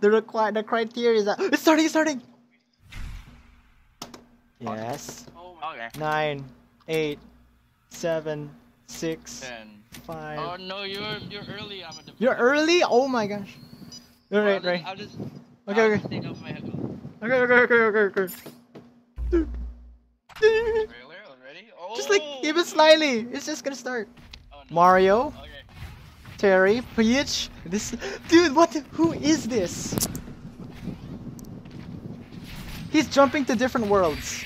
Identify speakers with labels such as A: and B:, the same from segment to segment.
A: The require the criteria is that it's starting. It's starting. Yes.
B: Oh, okay.
A: Nine, eight, seven, six,
B: Ten.
A: five.
B: Oh no, you're you're early. I'm a.
A: You're early. Oh my gosh. All right, right.
B: I'll just,
A: Okay,
B: I'll
A: okay.
B: Just take off my headphones.
A: Okay, okay, okay, okay, okay. Dude.
B: Really? Already? Oh.
A: Just like oh. even slightly. It's just gonna start.
B: Oh, no.
A: Mario,
B: Okay.
A: Terry, Peach. This dude, what? The, who is this? He's jumping to different worlds.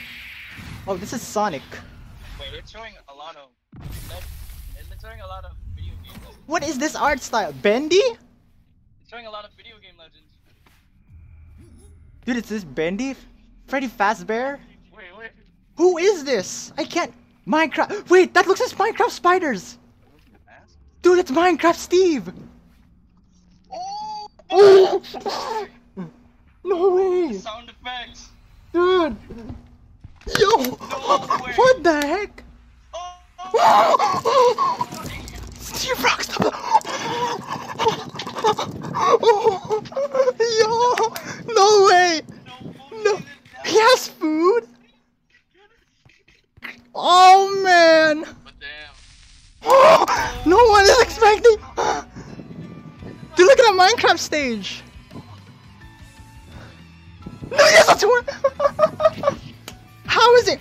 A: Oh, this is Sonic.
B: Wait, it's showing a lot of. It's showing a lot of video game. Legends.
A: What is this art style? Bendy?
B: It's showing a lot of video game legends.
A: Dude, it's this Bendy? Freddy Fazbear?
B: Wait, wait.
A: Who is this? I can't. Minecraft. Wait, that looks like Minecraft spiders.
B: Mask?
A: Dude, it's Minecraft Steve.
B: Oh!
A: Oh! no way.
B: Sound effects.
A: Dude. Yo.
B: way.
A: what the heck?
B: Oh!
A: oh, Steve Rockstar. Yo. Stage. No, yes, that's one. How is it?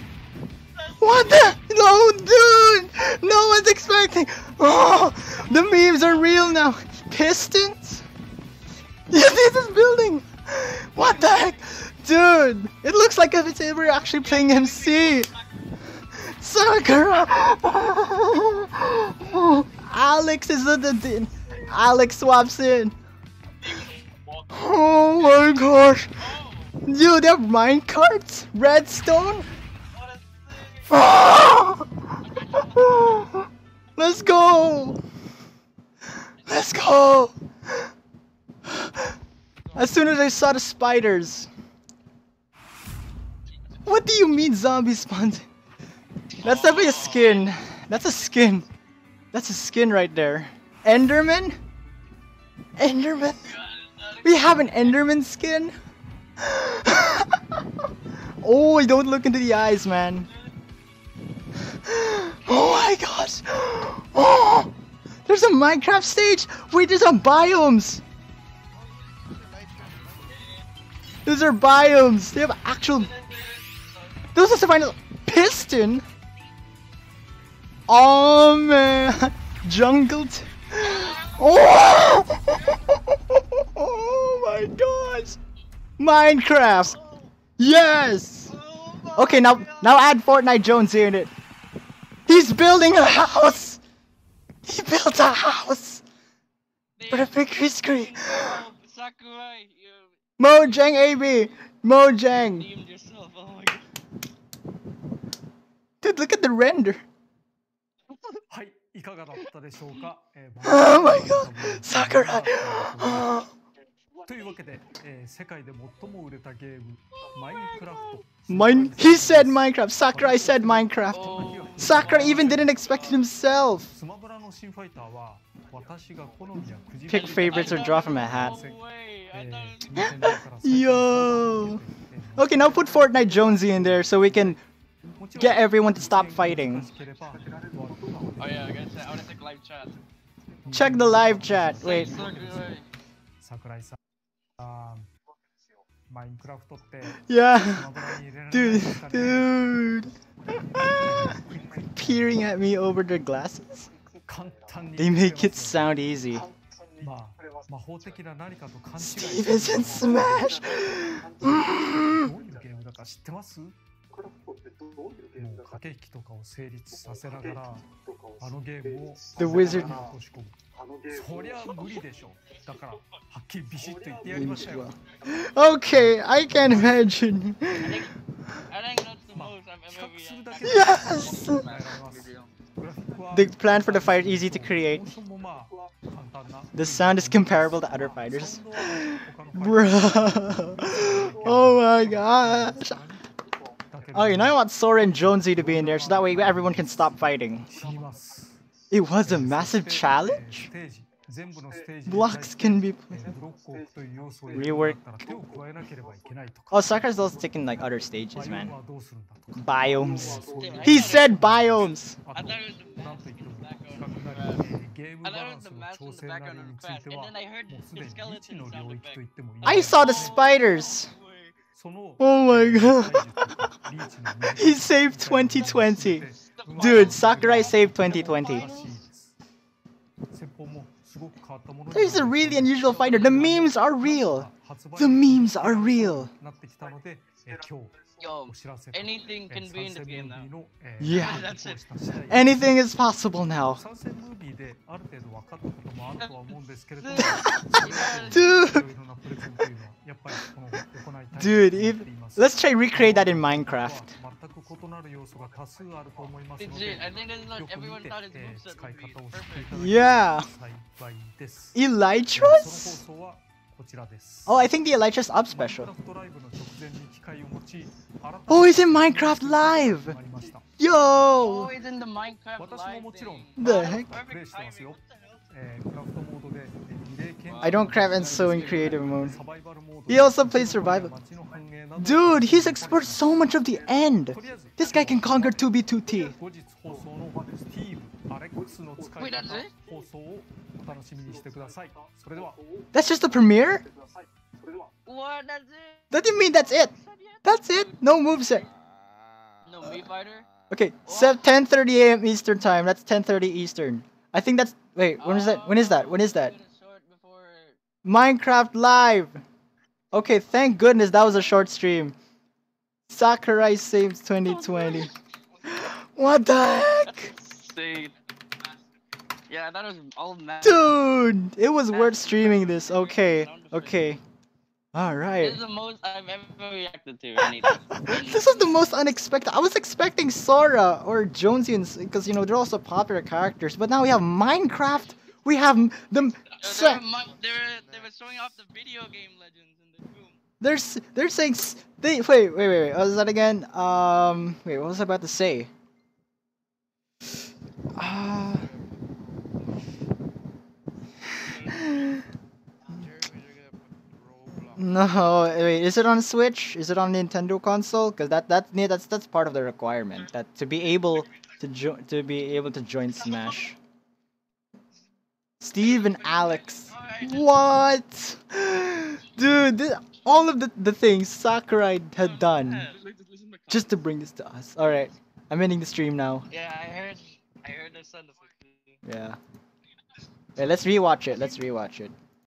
A: What the? No, dude. No one's expecting. Oh, the memes are real now. Pistons. Yes, this is building. What the heck, dude? It looks like if it's we're actually playing MC. Sakurai! Alex is in the. Alex swaps in. My gosh. Dude, they have minecarts? Redstone? Let's go! Let's go! As soon as I saw the spiders. What do you mean zombie spawns? That's definitely a skin. That's a skin. That's a skin right there. Enderman? Enderman? We have an Enderman skin? oh, don't look into the eyes, man. Oh my gosh. Oh, there's a Minecraft stage. Wait, there's some biomes. Those are biomes. They have actual. Those are the final piston. Oh man, jungle. Oh! my gosh! Minecraft! Yes! Okay, now now add Fortnite Jones here in it. He's building a house! He built a house!
B: Perfect history!
A: Mojang AB! Mojang! Dude, look at the render! oh my god! Sakurai! Oh.
C: というわけで、えー、世界で最も売れたゲーム、マインクラフト。
A: Mine he said Minecraft. Sakurai said Minecraft.
B: Oh.
A: Sakurai even didn't expect it himself. Pick favorites or draw from a hat.
C: Oh, eh,
A: Yo. Okay, now put Fortnite Jonesy in there so we can get everyone to stop fighting.
B: Oh yeah, I gotta say, I wanna check live chat.
A: Check the live chat. Wait.
C: マインクラフトって。やードゥー
A: ド
C: ゥードゥ
A: ー Peering at me over the glasses?
C: 簡単に
A: They make it sound easy.
C: まあ、魔法的な何かと感じ
A: てる。Steven Smash!
C: どういうゲームだか知ってどう駆け引きとかを成立させながら。
A: The Wizard Okay, I can imagine Yes! The plan for the fight is easy to create. The sound is comparable to other fighters. Bruh! Oh my gosh!
C: Oh,
A: you know I want Sora and Jonesy to be in there so that way everyone can stop fighting. It was a massive challenge? Blocks can be rework. Oh, Sakurai's also taking like other stages, man. Biomes. He said biomes.
B: I
A: saw the spiders. Oh my god. he saved 2020. Dude, Sakurai saved 2020. There's a really unusual fighter. The memes are real. The memes are real.
B: Yo, anything can be in the game now.
A: Yeah,
C: that's it.
A: Anything is possible now. Dude, if, let's try recreate that in Minecraft. Yeah. Elytras? Oh, I think the Elytras up special. Oh, it's in Minecraft Live! Yo!
B: Oh, it's in the Minecraft Live
A: The heck? I don't crap and so in creative mode. He also plays survival. Dude, he's expert so much of the end. This guy can conquer 2B2T.
B: Wait, that's it?
A: That's just the premiere?
B: What, that's it?
A: That didn't mean that's it. That's it. No moveset.
B: No Mii Fighter?
A: Okay, 10:30 a.m. Eastern time. That's 10:30 Eastern. I think that's wait. When is that? When is that? When is that? Minecraft Live. Okay, thank goodness that was a short stream. Sakurai saves 2020. What the heck?
B: Insane. Yeah, that was all mad.
A: Dude, it was worth streaming this. Okay, okay. Alright.
B: This is the most I've ever reacted to anything.
A: This is the most unexpected. I was expecting Sora or Jonesy because you know they're also popular characters, but now we have Minecraft. We have m-
B: Uh, they, were, they, were, they were showing off the video game legends in the room.
A: they're they're saying they wait wait wait wait. What was that again? Um, wait, what was I about to say? Uh, no, wait. Is it on Switch? Is it on Nintendo console? Because that that that's that's part of the requirement that to be able to jo- to be able to join Smash. Steve and Alex. What? Dude, thi- all of the, the things Sakurai had done just to bring this to us. Alright, I'm ending the stream now.
B: Yeah, I heard. I heard the sound effect.
A: Yeah. Yeah, let's rewatch it. Let's rewatch it.